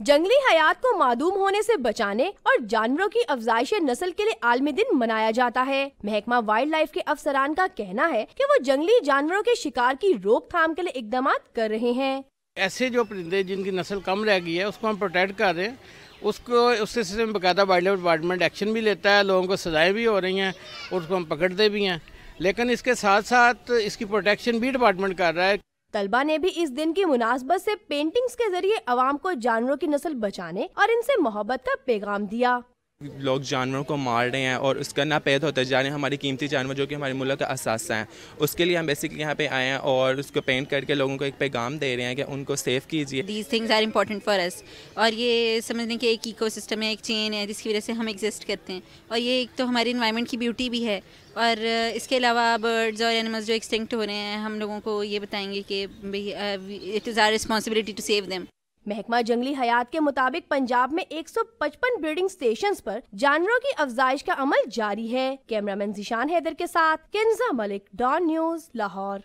जंगली हयात को मादूम होने से बचाने और जानवरों की अफजाइश नस्ल के लिए आलमी दिन मनाया जाता है। महकमा वाइल्ड लाइफ के अफसरान का कहना है कि वो जंगली जानवरों के शिकार की रोकथाम के लिए इकदाम कर रहे हैं। ऐसे जो परिंदे जिनकी नस्ल कम रह गई है, उसको हम प्रोटेक्ट कर रहे हैं। उसको उसके सिलसिले वाइल्ड लाइफ डिपार्टमेंट एक्शन भी लेता है, लोगों को सजाएँ भी हो रही हैं और उसको हम पकड़ते भी हैं। लेकिन इसके साथ साथ इसकी प्रोटेक्शन भी डिपार्टमेंट कर रहा है। तलबा ने भी इस दिन की मुनासबत से पेंटिंग्स के ज़रिए आवाम को जानवरों की नस्ल बचाने और इनसे मोहब्बत का पैगाम दिया। लोग जानवरों को मार रहे हैं और उसका ना पैदा होता जा रहे हैं। हमारी कीमती जानवर जो कि हमारे मुल्क का असासा हैं। उसके लिए हम बेसिकली यहाँ पे आए हैं और उसको पेंट करके लोगों को एक पैगाम दे रहे हैं कि उनको सेव कीजिए। These things are important for us और ये समझने कि एक इको सिस्टम है, एक चेन है, जिसकी वजह से हम एग्जिस्ट करते हैं। और ये एक तो हमारे इन्वायरमेंट की ब्यूटी भी है। और इसके अलावा बर्ड्स और एनिमल्स जो एक्सटिंक्ट हो रहे हैं, हम लोगों को ये बताएँगे कि it is our responsibility to save them महकमा जंगली हयात के मुताबिक पंजाब में 155 ब्रीडिंग स्टेशन पर जानवरों की अफजाइश का अमल जारी है। कैमरामैन जिशान हैदर के साथ किन्जा मलिक, डॉन न्यूज़, लाहौर।